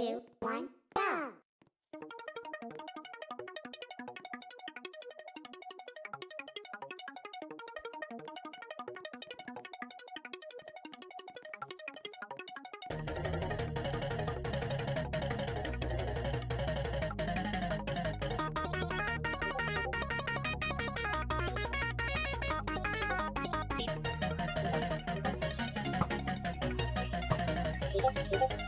two, one, go!